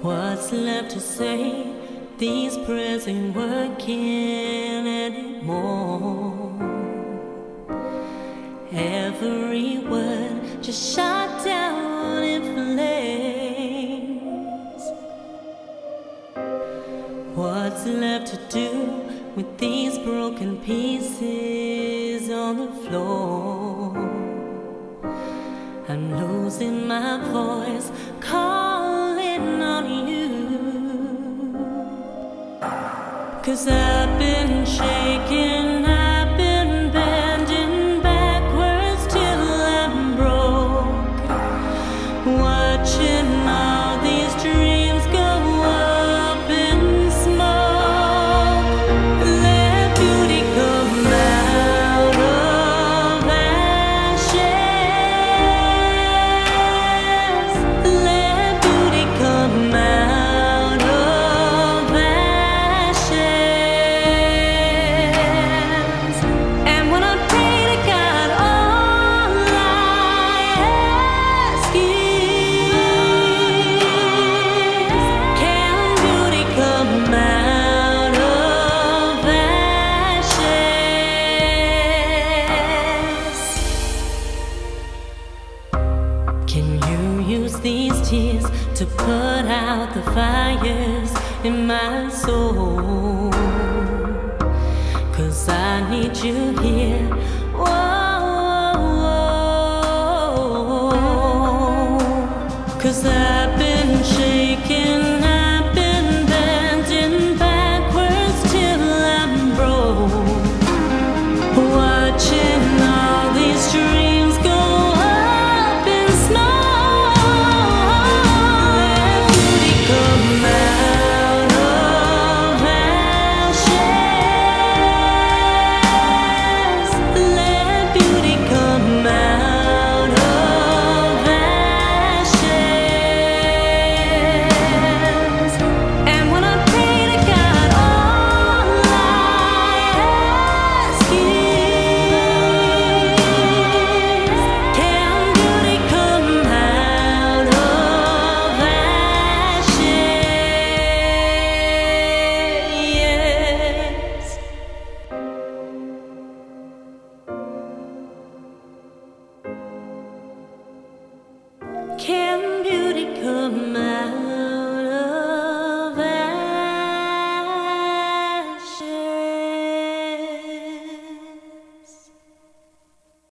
What's left to say? These prayers ain't working anymore. Every word just shot down in flames. What's left to do with these broken pieces on the floor? I'm losing my voice, Cause I've been shaking, tears to put out the fires in my soul? Cause I need you here. Whoa, Cause I